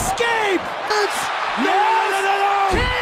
escape! It's yes! No, no, no, no!